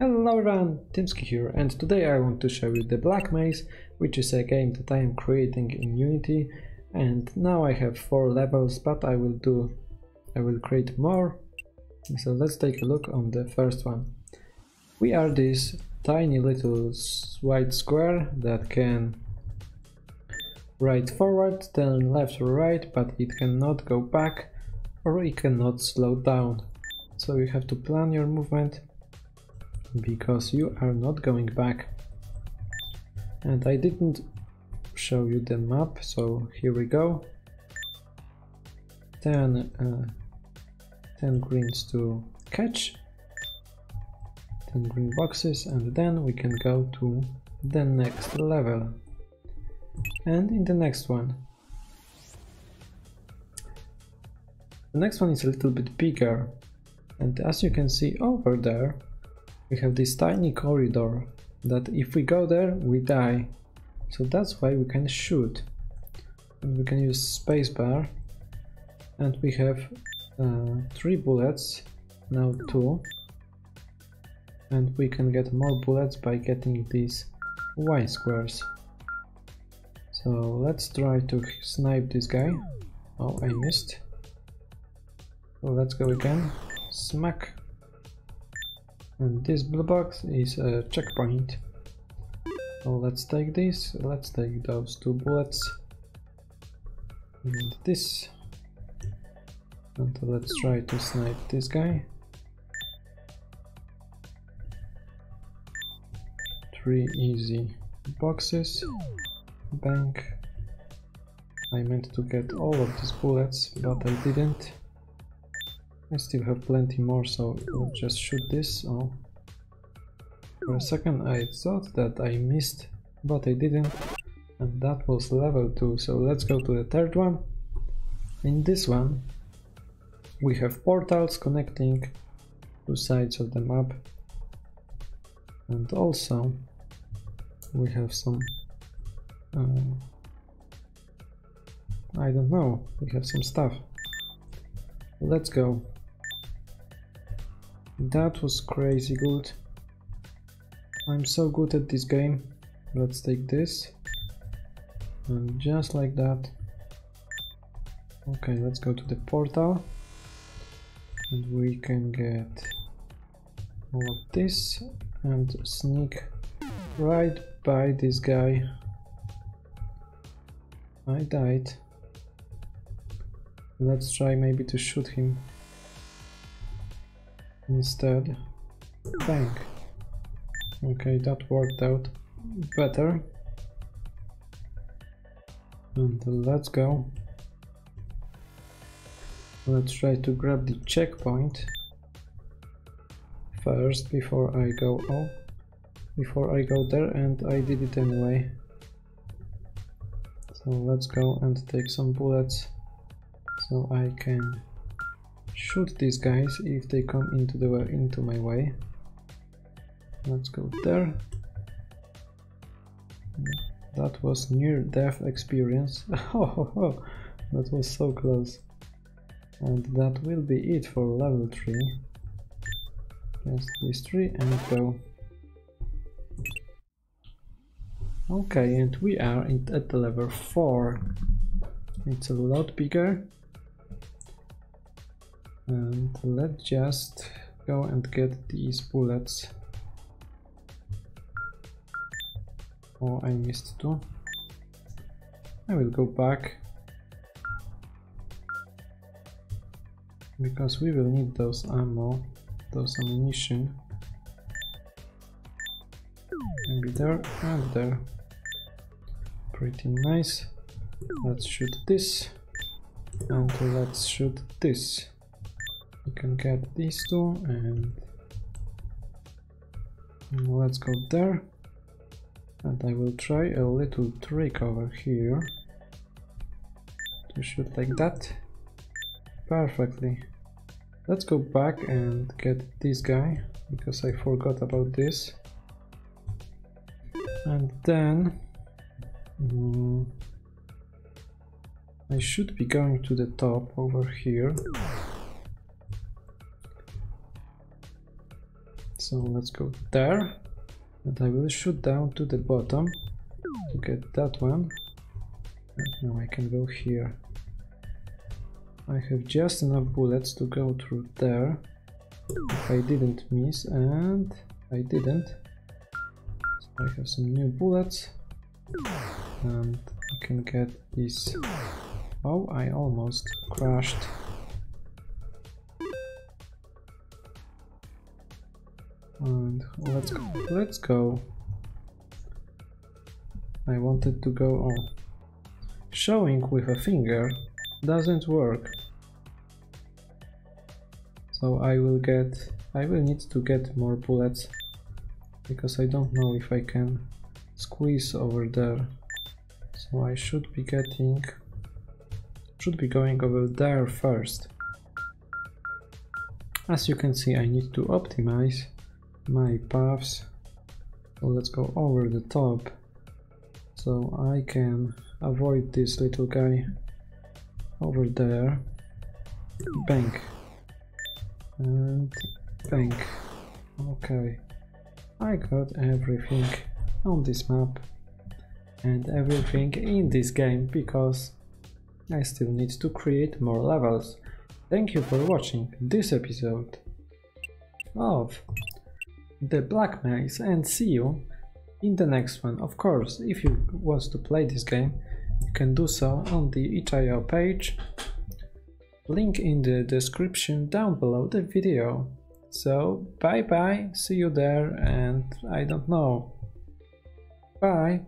Hello everyone, Tymski here, and today I want to show you the Black Maze, which is a game that I am creating in Unity, and now I have four levels, but I will do, I will create more. So let's take a look on the first one. We are this tiny little white square that can right forward, then left or right, but it cannot go back or it cannot slow down. So you have to plan your movement because you are not going back. And I didn't show you the map, so here we go. 10, uh, 10 greens to catch, 10 green boxes, and then we can go to the next level. And in the next one. The next one is a little bit bigger, and as you can see over there, we have this tiny corridor that if we go there we die. So that's why we can shoot. We can use spacebar and we have uh, three bullets now two. And we can get more bullets by getting these Y squares. So let's try to snipe this guy. Oh I missed. Let's go again. Smack and this blue box is a checkpoint. So let's take this, let's take those two bullets. And this. And let's try to snipe this guy. Three easy boxes. Bank. I meant to get all of these bullets, but I didn't. I still have plenty more, so we'll just shoot this. Oh. For a second I thought that I missed, but I didn't. And that was level 2, so let's go to the third one. In this one, we have portals connecting two sides of the map. And also, we have some... Uh, I don't know, we have some stuff. Let's go. That was crazy good. I'm so good at this game. Let's take this. And just like that. Okay, let's go to the portal. And we can get all of this and sneak right by this guy. I died. Let's try maybe to shoot him instead. Bang. Okay, that worked out better. And let's go. Let's try to grab the checkpoint first before I go oh before I go there and I did it anyway. So let's go and take some bullets so I can shoot these guys if they come into the into my way. Let's go there. That was near death experience. Oh, that was so close. And that will be it for level 3. Just these three and go. Okay, and we are at level 4. It's a lot bigger and let's just go and get these bullets. Oh I missed two. I will go back. Because we will need those ammo those ammunition. Maybe there and there. Pretty nice. Let's shoot this. And let's shoot this we can get these two and let's go there. And I will try a little trick over here. To shoot like that. Perfectly. Let's go back and get this guy because I forgot about this. And then um, I should be going to the top over here so let's go there. And I will shoot down to the bottom to get that one. And now I can go here. I have just enough bullets to go through there. If I didn't miss and I didn't. So I have some new bullets. And I can get this. Oh I almost crashed let's go. Let's go. I wanted to go on. showing with a finger doesn't work. So I will get I will need to get more bullets because I don't know if I can squeeze over there. So I should be getting should be going over there first. As you can see I need to optimize my paths. Let's go over the top. So I can avoid this little guy over there. Bank. And bank. Okay. I got everything on this map. And everything in this game because I still need to create more levels. Thank you for watching this episode of the Black Maze and see you in the next one. Of course, if you want to play this game, you can do so on the itch.io page. Link in the description down below the video. So, bye bye, see you there, and I don't know. Bye.